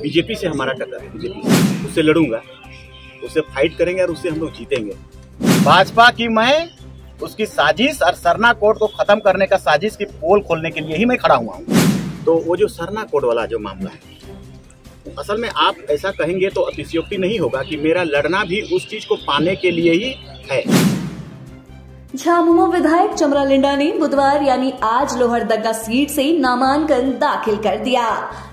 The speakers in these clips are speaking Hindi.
बीजेपी से हमारा टक्कर है बीजेपी उससे लड़ूँगा, उससे फाइट करेंगे और उससे हम लोग जीतेंगे। भाजपा की मैं, उसकी साजिश और सरना कोड को खत्म करने का साजिश की पोल खोलने के लिए ही मैं खड़ा हुआ हूँ। तो वो जो सरना कोड वाला जो मामला है, असल में आप ऐसा कहेंगे तो अतिशयोक्ति नहीं होगा कि मेरा लड़ना भी उस चीज़ को पाने के लिए ही है। झामुमो विधायक चमरा लिंडा ने बुधवार यानी आज लोहरदगा सीट से नामांकन दाखिल कर दिया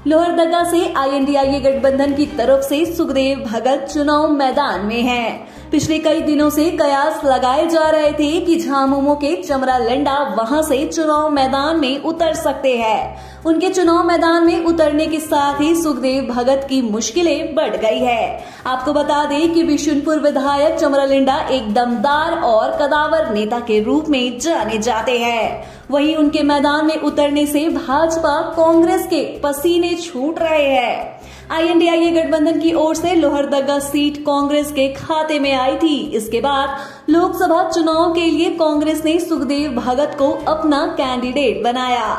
लोहरदगा से आईएनडीआईए गठबंधन की तरफ़ से सुखदेव भगत चुनाव मैदान में हैं। पिछले कई दिनों से कयास लगाए जा रहे थे कि झामुमो के चमरा लिंडा वहाँ से चुनाव मैदान में उतर सकते हैं। उनके चुनाव मैदान में उतरने के साथ ही सुखदेव भगत की मुश्किलें बढ़ गई है। आपको बता दें कि बिशुनपुर विधायक चमरा लिंडा एक दमदार और कदावर नेता के रूप में जाने जाते हैं। वहीं उनके मैदान में उतरने से भाजपा कांग्रेस के पसीने छूट रहे हैं। आईएनडीआईए गठबंधन की ओर से लोहरदगा सीट कांग्रेस के खाते में आई थी। इसके बाद लोकसभा चुनाव के लिए कांग्रेस ने सुखदेव भगत को अपना कैंडिडेट बनाया।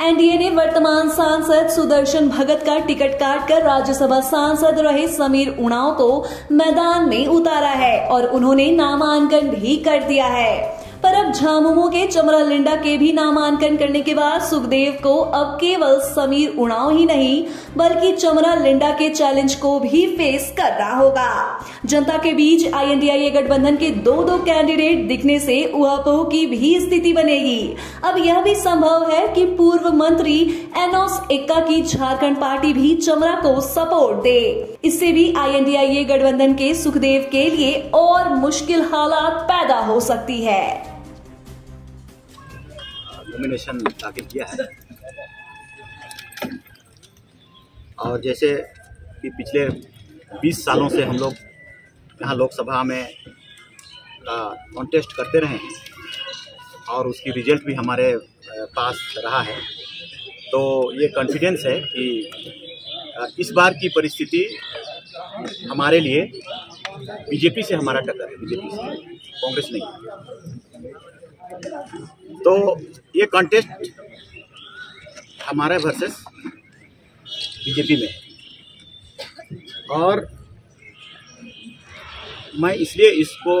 एनडीए ने वर्तमान सांसद सुदर्शन भगत का टिकट काटकर राज्यसभा सांसद रहे समीर उड़ाव को मैदान में उतारा है और उन्होंने नामांकन भी कर दिया है। पर अब झामुमो के चमरा लिंडा के भी नामांकन करने के बाद सुखदेव को अब केवल समीर उड़ाव ही नहीं, बल्कि चमरा लिंडा के चैलेंज को भी फेस करना होगा। जनता के बीच आईएनडीआईए गठबंधन के दो दो कैंडिडेट दिखने से उहापोह की भी स्थिति बनेगी। अब यह भी संभव है कि पूर्व मंत्री एनोस एक्का की झारखंड पार्टी भी चमरा को सपोर्ट दे। इससे भी आईएनडीआईए गठबंधन के सुखदेव के लिए और मुश्किल हालात पैदा हो सकती है। नॉमिनेशन दाखिल किया है। और जैसे कि पिछले 20 सालों से हम लोग यहाँ लोकसभा में कॉन्टेस्ट करते रहे हैं और उसकी रिज़ल्ट भी हमारे पास रहा है। तो ये कॉन्फिडेंस है कि इस बार की परिस्थिति हमारे लिए बीजेपी से हमारा टक्कर है। बीजेपी से, कांग्रेस नहीं। तो ये कॉन्टेस्ट हमारा वर्सेस बीजेपी में। और मैं इसलिए इसको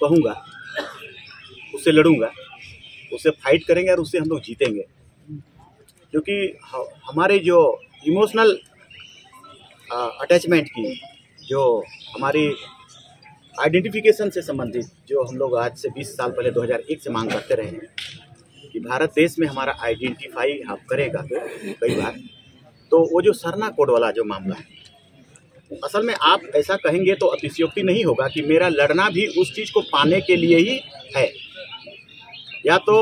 कहूँगा, उससे लड़ूँगा, उससे फाइट करेंगे और उससे हम लोग जीतेंगे क्योंकि हमारे जो इमोशनल अटैचमेंट की, जो हमारी आइडेंटिफिकेशन से संबंधित जो हम लोग आज से 20 साल पहले 2001 से मांग करते रहे हैं कि भारत देश में हमारा आइडेंटिफाई आप करेगा कई बार तो वो जो सरना कोड वाला जो मामला है, असल में आप ऐसा कहेंगे तो अतिशयोक्ति नहीं होगा कि मेरा लड़ना भी उस चीज़ को पाने के लिए ही है। या तो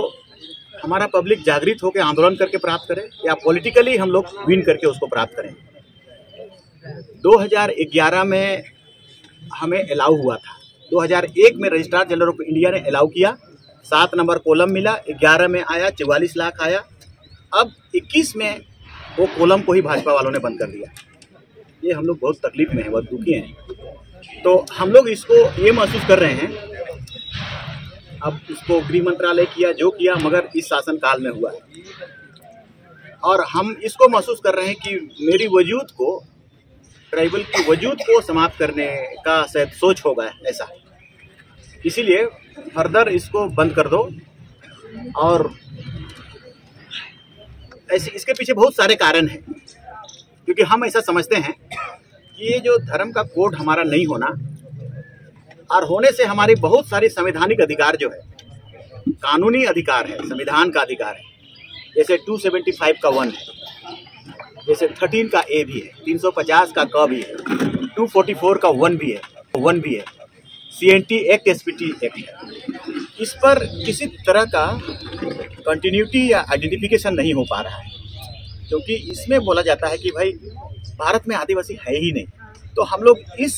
हमारा पब्लिक जागृत होकर आंदोलन करके प्राप्त करे, या पॉलिटिकली हम लोग विन करके उसको प्राप्त करें। 2011 में हमें अलाउ हुआ था। 2001 में रजिस्ट्रार जनरल ऑफ़ इंडिया ने अलाउ किया। सात नंबर कॉलम मिला 11 में आया, चौवालीस लाख आया। अब 21 में वो कॉलम को ही भाजपा वालों ने बंद कर दिया। ये हम लोग बहुत तकलीफ़ में हैं, बहुत दुखी हैं। तो हम लोग इसको ये महसूस कर रहे हैं, अब इसको गृह मंत्रालय किया, जो किया, मगर इस शासन काल में हुआ। है और हम इसको महसूस कर रहे हैं कि मेरी वजूद को ट्राइबल की वजूद को समाप्त करने का शायद सोच होगा ऐसा। इसीलिए फर्दर इसको बंद कर दो। और ऐसे इसके पीछे बहुत सारे कारण हैं, क्योंकि हम ऐसा समझते हैं कि ये जो धर्म का कोड हमारा नहीं होना, और होने से हमारी बहुत सारी संवैधानिक अधिकार जो है, कानूनी अधिकार है, संविधान का अधिकार है। जैसे 275 का वन है। जैसे 13 का ए भी है 350 का क भी है 244 का वन भी है वन भी है C N T act S P T act है। इस पर किसी तरह का कंटिन्यूटी या आइडेंटिफिकेशन नहीं हो पा रहा है, क्योंकि इसमें बोला जाता है कि भाई, भारत में आदिवासी है ही नहीं। तो हम लोग इस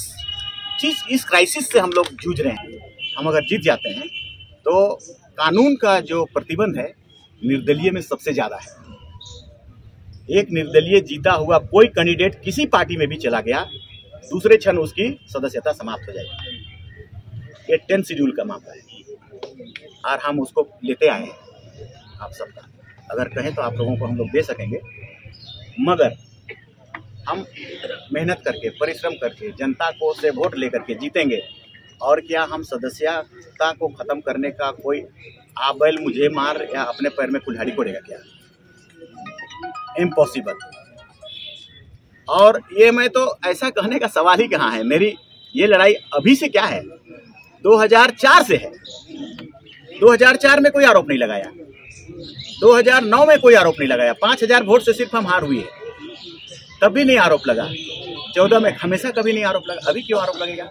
चीज़, इस क्राइसिस से हम लोग जूझ रहे हैं। हम अगर जीत जाते हैं तो कानून का जो प्रतिबंध है, निर्दलीय में सबसे ज़्यादा है। एक निर्दलीय जीता हुआ कोई कैंडिडेट किसी पार्टी में भी चला गया, दूसरे क्षण उसकी सदस्यता समाप्त हो जाएगी। ये टेंथ शेड्यूल का मामला है। और हम उसको लेते आए हैं, आप सबका। अगर कहें तो आप लोगों को हम लोग दे सकेंगे। मगर हम मेहनत करके, परिश्रम करके, जनता को से वोट लेकर के जीतेंगे। और क्या हम सदस्यता को ख़त्म करने का कोई आ बैल मुझे मार या अपने पैर में कुल्हाड़ी कोड़ेगा क्या? इम्पॉसिबल और ये मैं तो ऐसा कहने का सवाल ही कहाँ है? मेरी ये लड़ाई अभी से क्या है? 2004 से है। 2004 में कोई आरोप नहीं लगाया। 2009 में कोई आरोप नहीं लगाया। 5000 वोट से सिर्फ़ हम हार हुई है। तब भी नहीं आरोप लगा। चौदह में हमेशा कभी नहीं आरोप लगा। अभी क्यों आरोप लगेगा?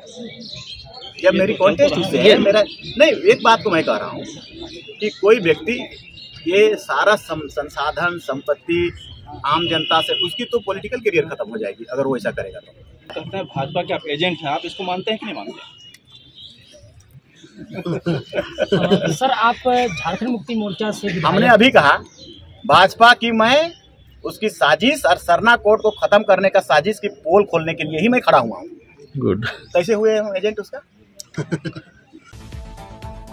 जब मेरी कॉन्टेस्ट उससे है मेरा नहीं एक बात को मैं कह रहा हूँ कि कोई व्यक्ति ये सारा सं- संसाधन संपत्ति आम जनता से उसकी तो पॉलिटिकल करियर खत्म हो जाएगी अगर वो ऐसा करेगा तो। कहते हैं भाजपा के आप एजेंट हैं आप इसको मानते हैं कि नहीं मानते? सर आप झारखंड मुक्ति मोर्चा से हमने अभी कहा भाजपा की मैं उसकी साजिश और सरना कोर्ट को खत्म करने का साजिश की पोल खोलने के लिए ही मैं खड़ा हुआ हूँ। गुड कैसे हुए हम एजेंट उसका?